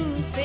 friends.